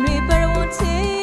me, but I won't take.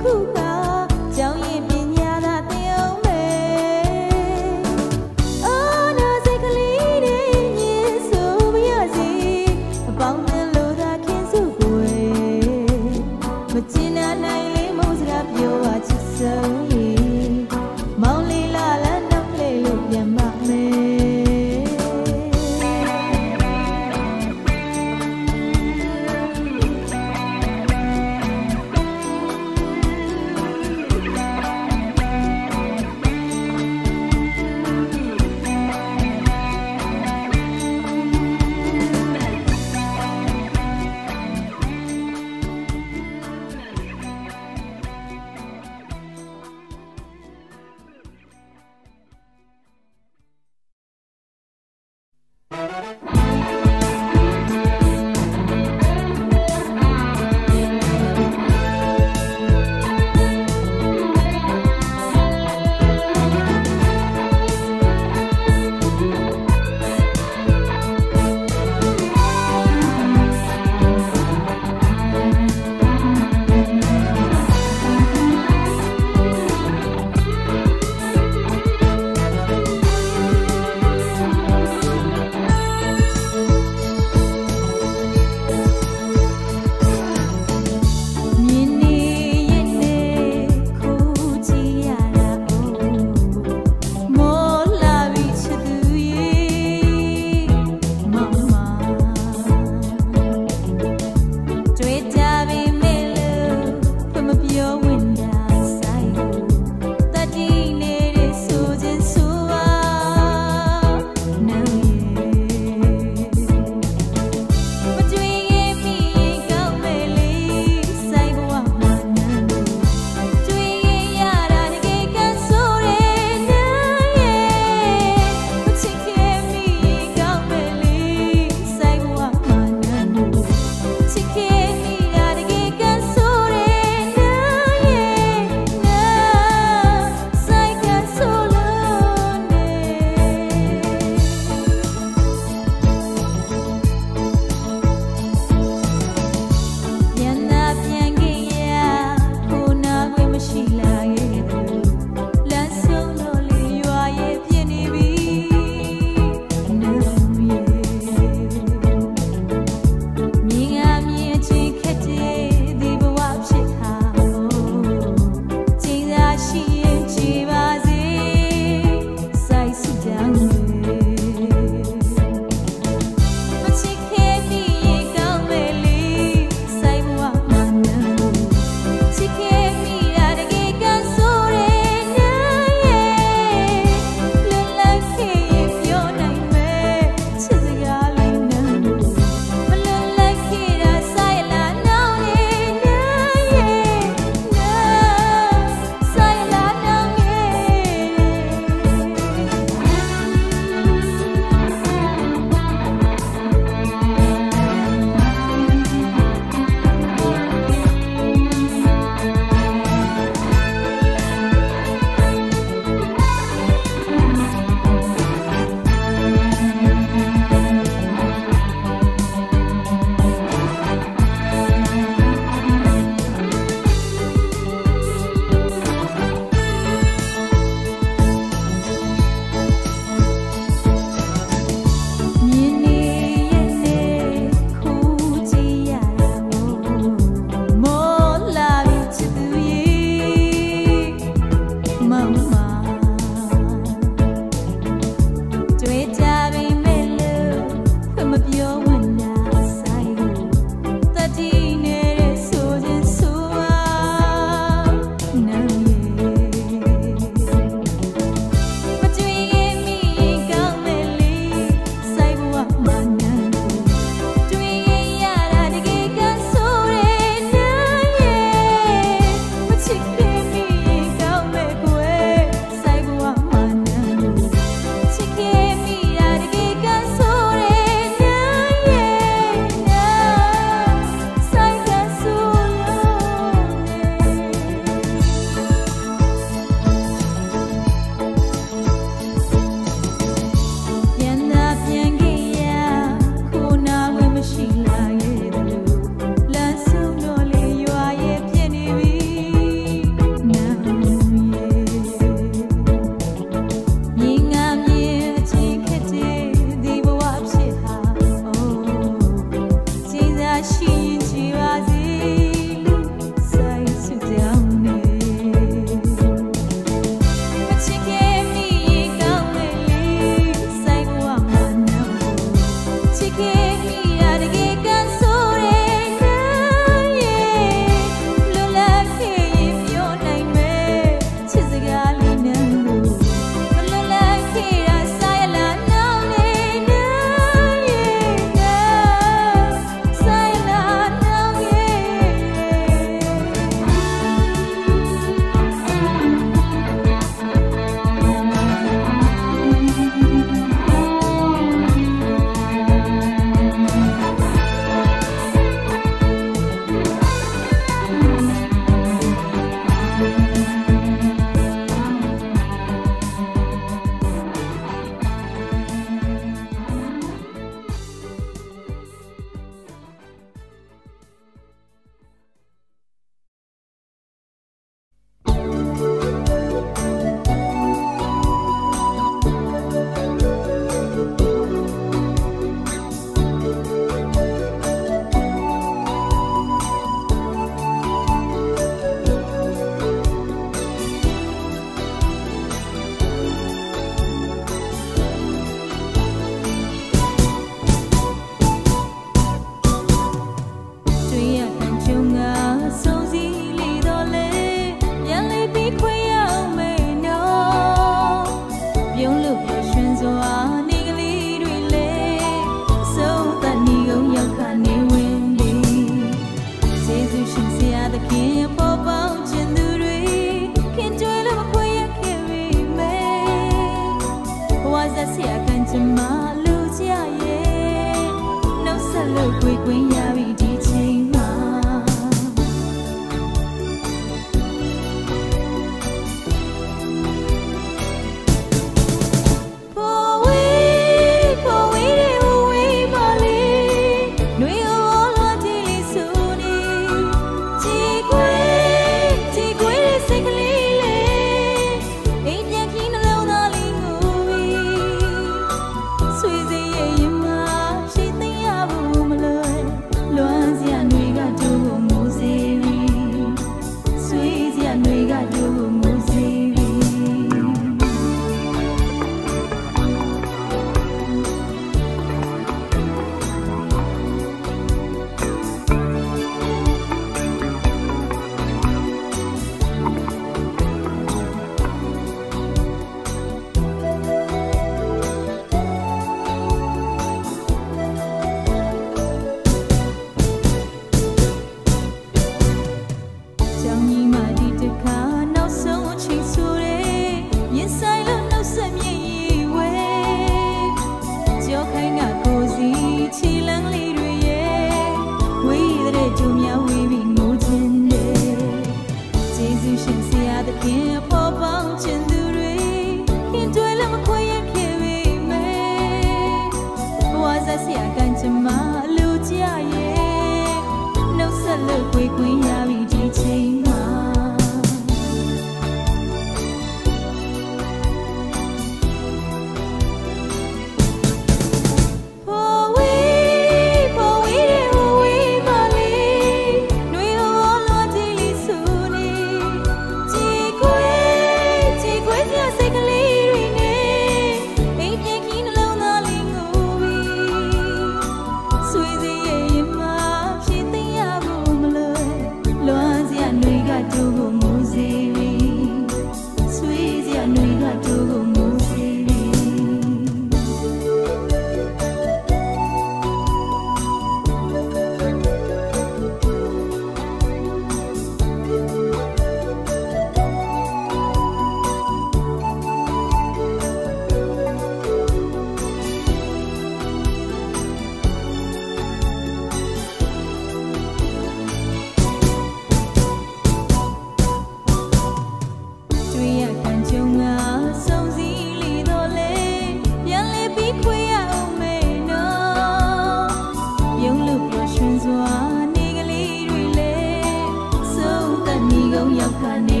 planeta.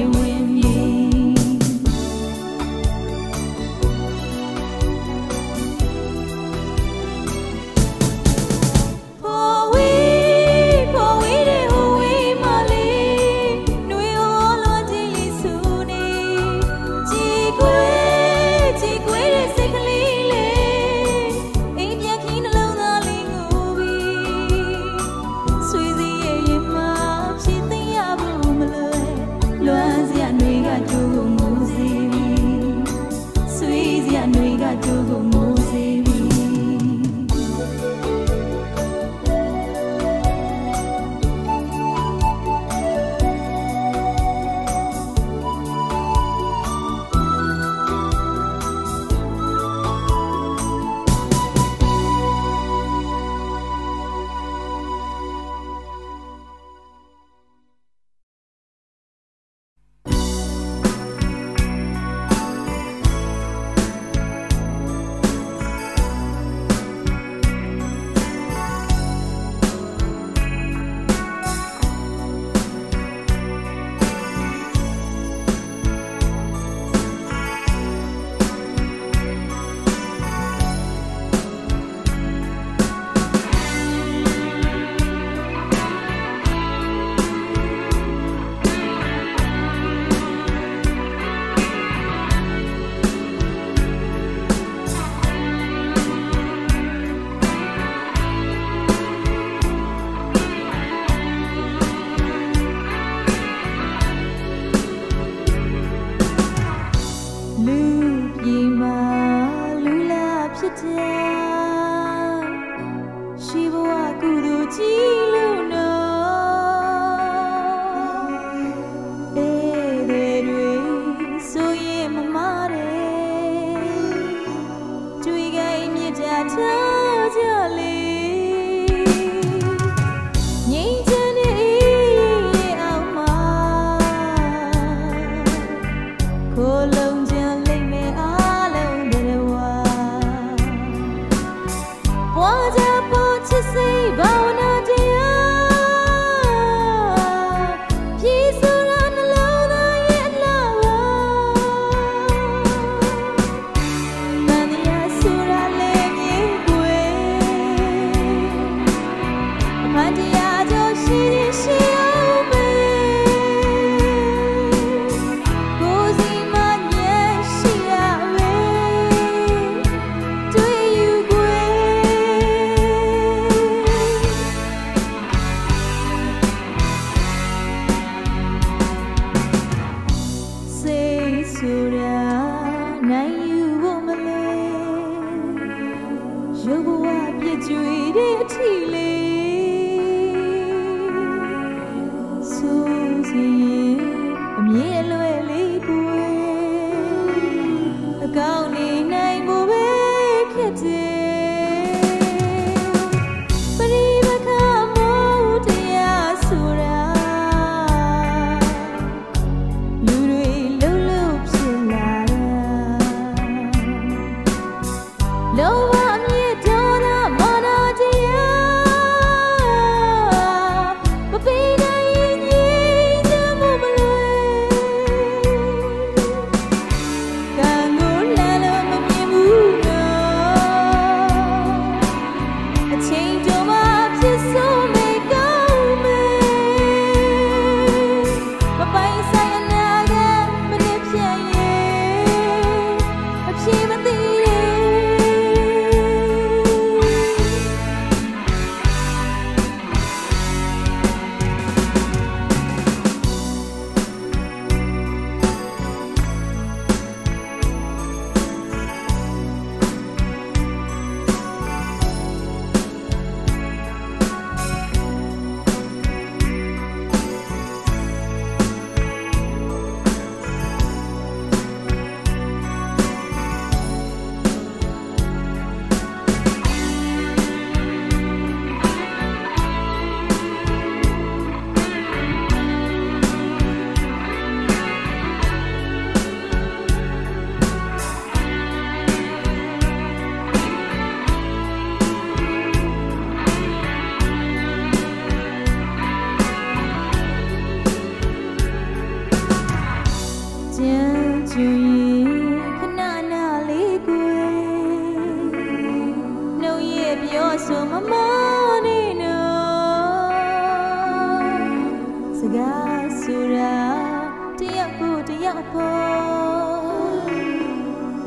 upon.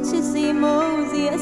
see si mozi e